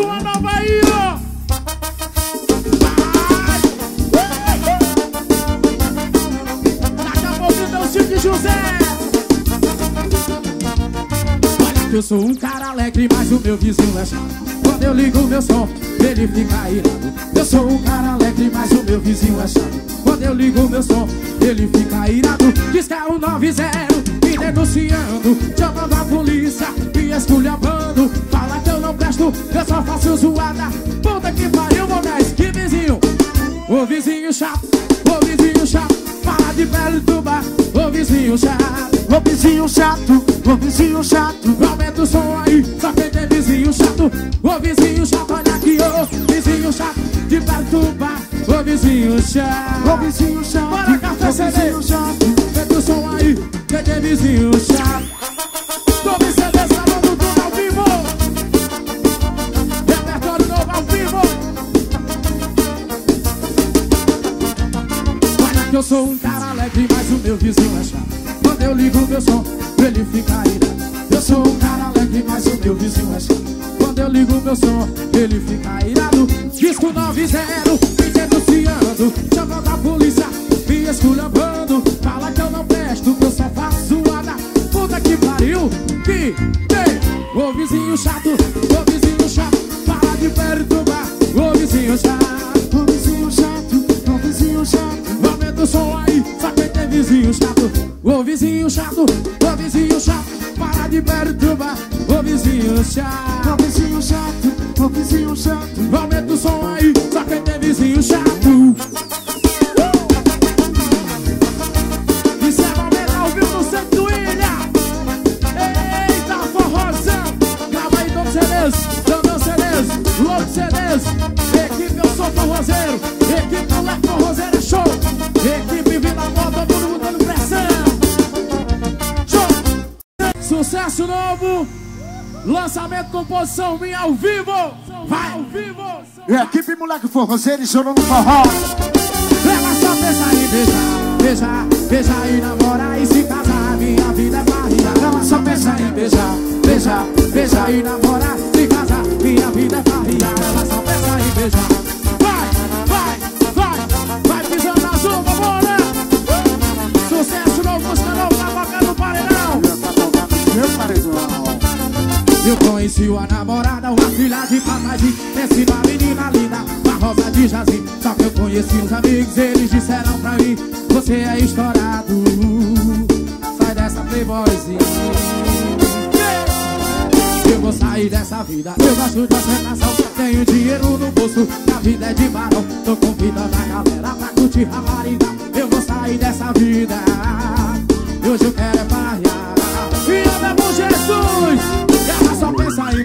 uma nova ó. Daqui a pouco tem José. Olha que eu sou um cara alegre, mas o meu vizinho é chato. Quando eu ligo o meu som, ele fica irado. Eu sou um cara alegre, mas o meu vizinho é chato. Quando eu ligo o meu som, ele fica irado. Diz que é o 90, me denunciando. Chamando a polícia, me esculhambando. Fala que presto, eu só faço zoada. Puta que pariu, Modesto, que vizinho. Ô vizinho chato, ô vizinho chato. Fala de perturbar, ô vizinho chato. Ô vizinho chato, ô vizinho chato. Aumenta o som aí, só quem tem vizinho chato. Ô vizinho chato, olha aqui, ô vizinho chato. De perturbar, ô vizinho chato. Ô vizinho chato, Bora, café ô vizinho chato. Aumenta o som aí, quem tem vizinho chato. Que eu sou um cara alegre, mas o meu vizinho é chato. Quando eu ligo meu som, ele fica irado. Eu sou um cara alegre, mas o meu vizinho é chato. Quando eu ligo meu som, ele fica irado. Disco 90, me denunciando. Chamando a polícia, me esculhambando. Fala que eu não presto, que eu só faço zoada. Puta que pariu, que tem. Ô vizinho chato, ô vizinho chato. Para de perturbar, ô vizinho chato. Vizinho chato, ô vizinho chato. Para de perturbar, ô vizinho chato. Novo. Lançamento, composição minha ao vivo. Vai ao vivo. E a equipe moleque forrozeiro e chorou no forró. Ela só pensa em beijar, beijar, beijar e namorar e se casar. Minha vida é barriga. Ela só pensa em beijar, beijar, beijar e namorar, se casar. Minha vida é barriga. Ela só pensa em beijar. Eu conheci a namorada, uma filha de papai Esse uma menina linda, uma rosa de jazim Só que eu conheci os amigos, eles disseram pra mim Você é estourado, sai dessa playboyzinha Eu vou sair dessa vida, eu gosto de ostentação Tenho dinheiro no bolso, a vida é de barão Tô convidando a galera pra curtir a marida. Eu vou sair dessa vida, hoje eu quero é barrear Filha meu Jesus,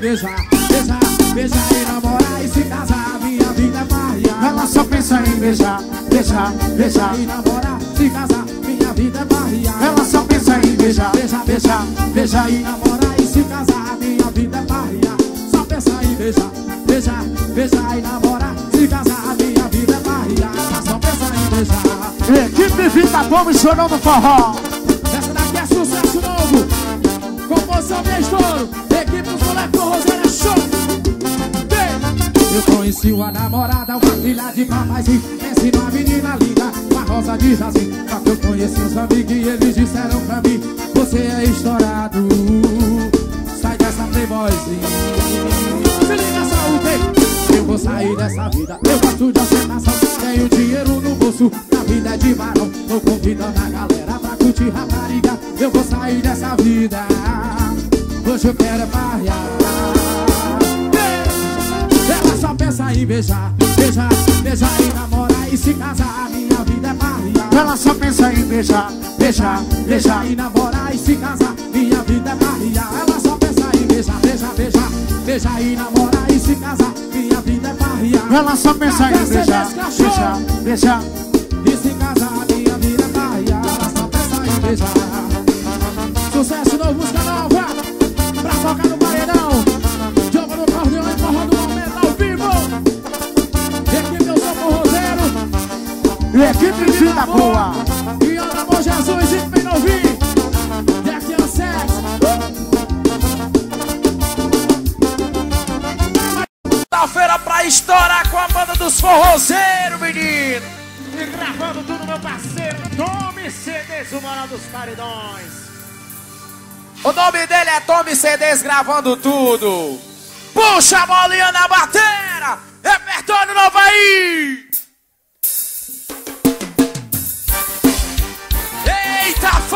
beijar Beijar, beijar e namorar e se casar Minha vida é barrear Ela só pensa em beijar, beijar, beijar. e namorar, se casar, minha vida é barriar. Ela só pensa em beijar, beijar, beijar, beijar e namorar e se casar, minha vida é barriar. Só pensa em beijar, beijar, beijar e namorar, se casar, minha vida é barriar. Ela só pensa em beijar. Equipe Vita Bom e chorou no forró. Essa daqui é sucesso novo. Composição de estouro. Conheci uma namorada, uma filha de papaizinho. Essa uma menina linda, uma rosa de jazim. Só que eu conheci os amigos e eles disseram pra mim: Você é estourado. Sai dessa playboyzinha. Se liga, saúde. Eu vou sair dessa vida. Eu gosto de ostentação. Tenho dinheiro no bolso. A vida é de varão. Tô convidando a galera pra curtir rapariga. Eu vou sair dessa vida. Hoje eu quero é barrear. Ela só pensa em beijar, beijar, beijar e namorar e se casar. Minha vida é barrear. Ela só pensa em beijar, beijar, beijar. Beijar e namorar e se casar, minha vida é barriar. Ela só pensa em beijar, beijar, beijar, beijar e namorar e se casar, minha vida é barriar. Ela só pensa em beijar, beijar, beijar. E se casar, minha vida é barriar. Ela só pensa em beijar. E equipe Vida Boa. E outra bom Jesus e bem novinho. Daqui a sexo. estourar com a banda dos forrozeiros, menino. E gravando tudo, meu parceiro. Tome CDs, o Moral dos Paredões. O nome dele é Tommy CDs gravando tudo. Puxa a bolinha na batera. Repertório novo aí.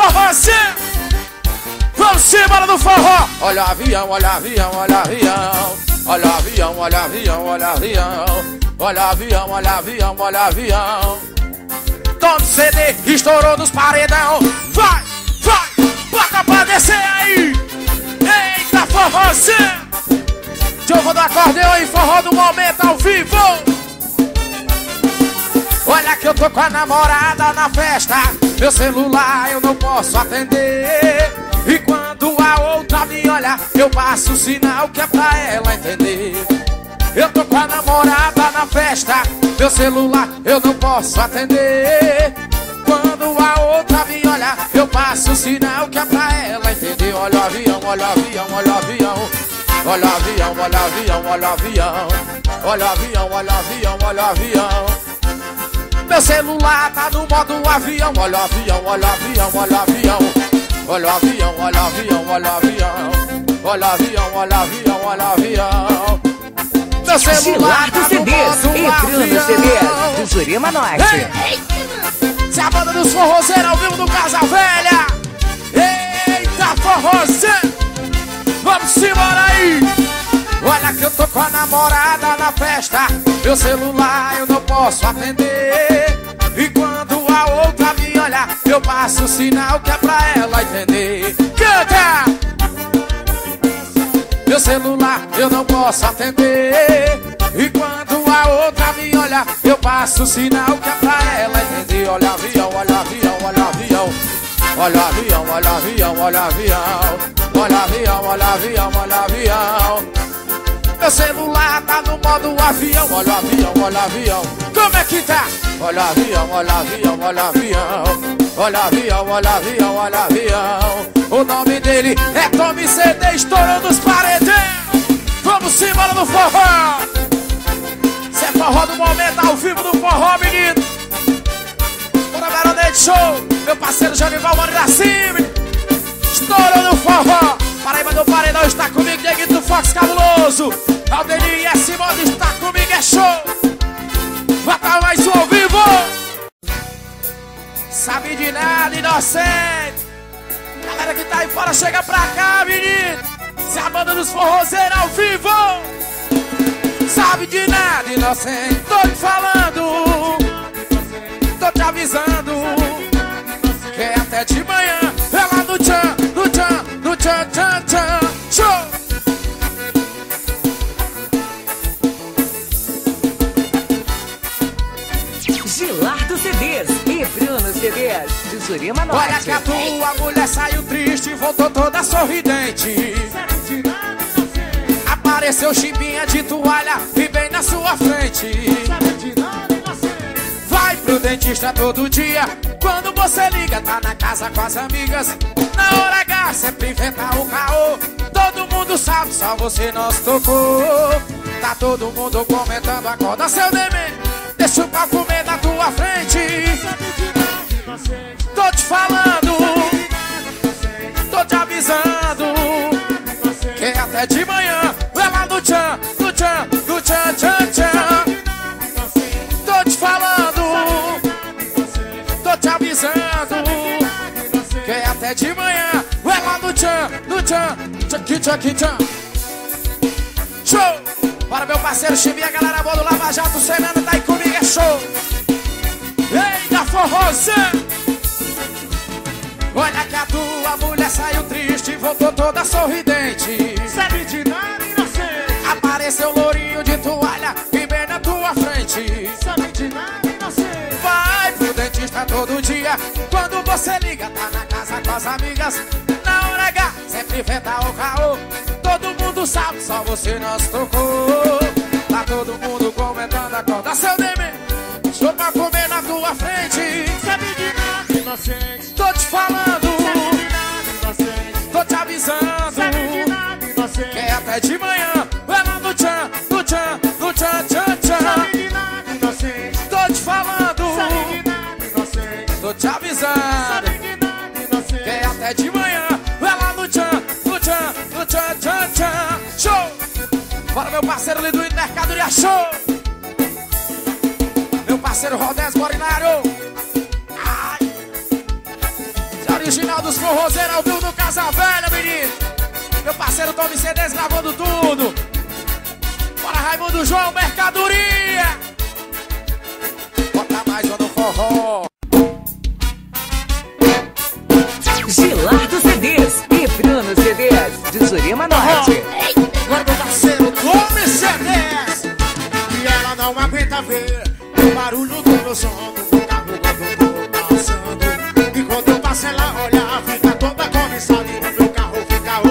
Eita, forrozinho. Vamos embora do forró. Olha o avião, olha o avião, olha o avião. Olha o avião, olha o avião, olha o avião. Olha avião, olha avião, olha avião. Todo CD estourou nos paredão. Vai, vai, bota pra descer aí. Eita, forrozinho. Jogo do acordeão e forró do momento ao vivo. Olha que eu tô com a namorada na festa. Meu celular eu não posso atender. E quando a outra me olha, eu passo o sinal que é pra ela entender. Eu tô com a namorada na festa, meu celular eu não posso atender. Quando a outra me olha, eu passo o sinal que é pra ela entender. Olha o avião, olha o avião, olha o avião. Olha o avião, olha o avião, olha o avião. Olha o avião, olha o avião, olha o avião. Meu celular tá no modo avião. Olha o avião, olha o avião, olha o avião. Olha o avião, olha o avião, olha o avião. Olha o avião, olha o avião, olha o avião. Meu celular tá no modo entrando CDs do Jurema Norte. Se a banda dos forrozeiros ao vivo do Casa Velha. Eita, forrozeiro. Vamos embora aí. Olha que eu tô com a namorada na festa. Meu celular eu não posso atender. E quando a outra me olha, eu passo o sinal que é pra ela entender. Canta! Meu celular eu não posso atender. E quando a outra me olha, eu passo o sinal que é pra ela entender. Olha avião, olha avião, olha avião. Olha avião, olha avião, olha avião. Olha avião, olha avião, olha avião. Meu celular tá no modo avião. Olha avião, olha avião. Como é que tá? Olha avião, olha avião, olha avião. Olha avião, olha avião, olha avião. O nome dele é Tommy CD, estourando os paredões. Vamos embora no forró. Cê é forró do momento, ao vivo do forró, menino. Bora, Veronete Show. Meu parceiro Janival, mano da cima. Estourando o forró. Paraíba do Paredão está comigo, Dieguito do Fox Cabuloso. Aldeninho S. Modo está comigo, é show. Bota mais um ao vivo! Sabe de nada, inocente! Galera que tá aí fora, chega pra cá, menino! Se a banda dos forrozeiros ao vivo! Sabe de nada, inocente! Tô te falando! Olha que a tua mulher saiu triste e voltou toda sorridente. Apareceu chimbinha de toalha e bem na sua frente. Vai pro dentista todo dia. Quando você liga, tá na casa com as amigas. Na hora H, sempre inventa o caô. Todo mundo sabe, só você não se tocou. Tá todo mundo comentando, acorda seu demente. Deixa o pau comer na tua frente. Tô te falando, tô te avisando. Que até de manhã, vai lá no tchan, no tchan, no tchan, tchan, tchan. Tô te falando, tô te avisando. Que até de manhã, vai lá no tchan, no tchan, tchan, tchan, tchan. Show! Para meu parceiro Chibi, a galera boa do Lava Jato, Senana tá aí comigo, é show. Eita, forrozão! Olha que a tua mulher saiu triste voltou toda sorridente. Sabe de nada, inocente. Apareceu lourinho de toalha e bem na tua frente. Sabe de nada, inocente. Vai pro dentista todo dia. Quando você liga, tá na casa com as amigas. Na hora H, sempre inventa o caô. Todo mundo sabe, só você não se tocou. inocente. Tô te falando, inocente. Tô te avisando, inocente. É até de manhã, vai lá no tchan, no tchan, no tchan, tchan, tchan. inocente. Tô te falando, inocente. Tô te avisando, inocente. É até de manhã, vai lá no tchan, no tchan, no tchan, tchan, tchan. Show! Bora, meu parceiro ali do Mercadoria Show! Meu parceiro Rodés Borinário! Original dos forrozeiros ao vivo do Casa Velha, menino. Meu parceiro Tommy CDs gravando tudo. Bora, Raimundo João, mercadoria. Bota mais uma no forró. Gilardo CDs e Bruno CDs de Jurema Norte. Agora meu parceiro come C10 E ela não aguenta ver O barulho do meu som meu carro E quando eu passo ela olha Fica toda cobiçada E meu carro fica o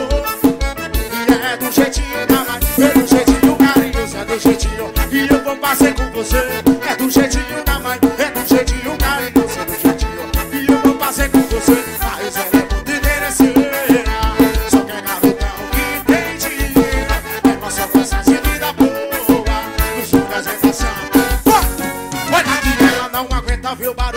E é do jeitinho da mãe É do jeitinho carinhoso É do jeitinho E eu vou passei com você É do jeitinho da mãe É do jeitinho carinhoso É do jeitinho E eu vou passei com você Mas ela é muito interesseira Só quer garotão que tem dinheiro Ela só gosta de vida boa No sul da gestação Olha que ela não aguenta o barulho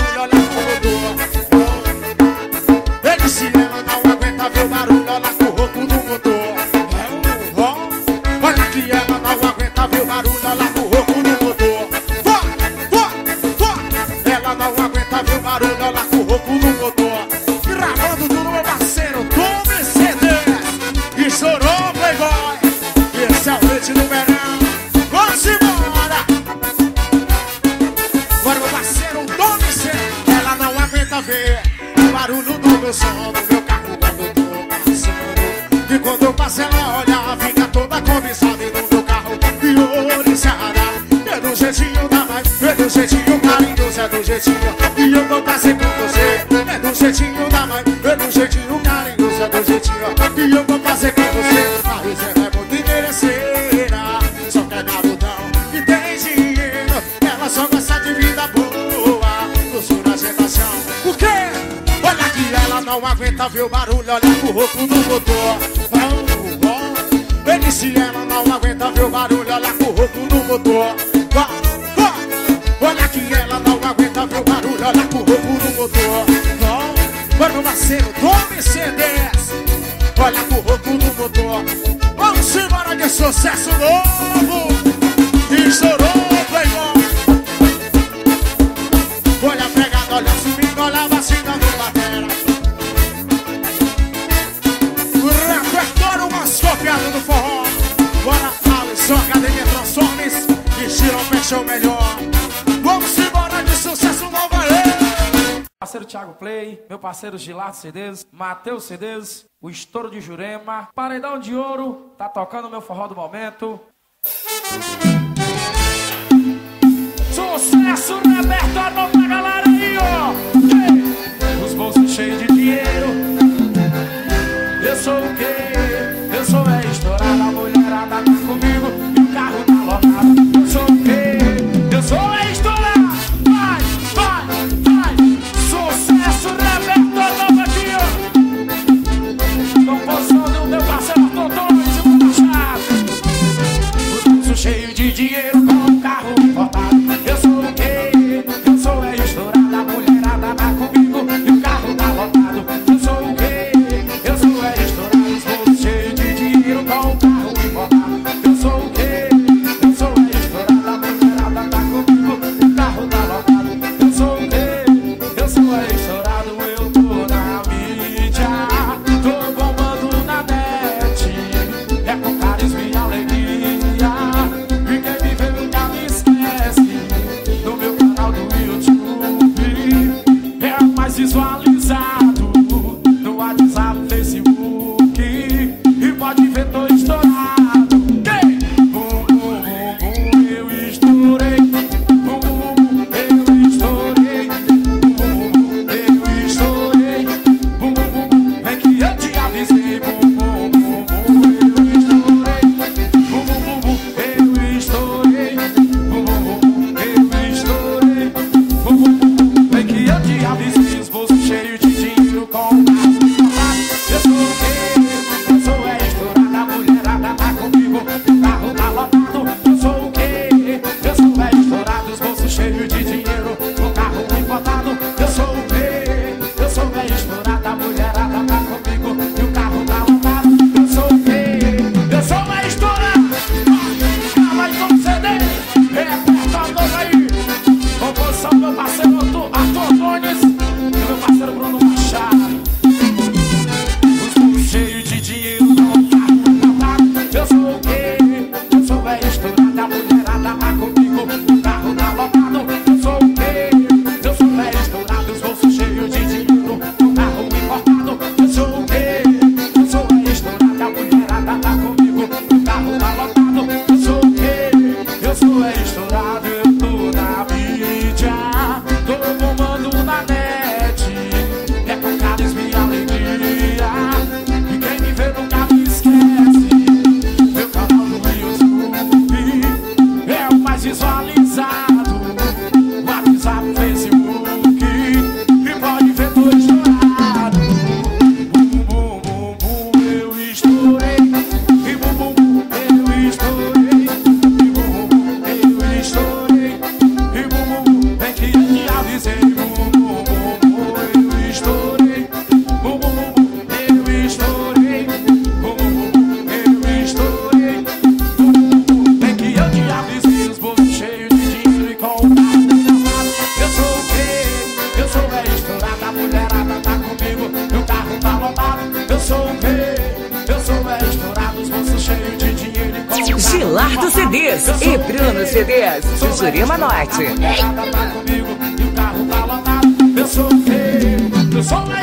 ver O barulho do meu som No meu carro quando eu tô passando E quando eu passo ela olha Fica toda cobiçada. E no meu carro priorizada É do jeitinho da mãe É do jeitinho carinhoso É do jeitinho ela não aguenta ver o barulho Olha pro rouco do motor oh. Ele ela não aguenta ver o barulho Olha pro rouco do motor oh. Olha que ela não aguenta ver o barulho Olha pro rouco do motor. Bora meu parceiro, tome C10 Olha pro rouco do motor Vamos embora de sucesso novo Academia Transformes E Girão fechou melhor Vamos embora de sucesso novo aí Parceiro Thiago Play, meu parceiro Gilardo CDs, Matheus CDs, o estouro de Jurema, Paredão de Ouro, tá tocando meu forró do momento. Sucesso no repertório pra galera aí, ó! Os bolsos cheios de dinheiro. Eu sou o quê? Gilardo CDs e Bruno CDs, de Jurema Norte. Eu sou feio, eu sou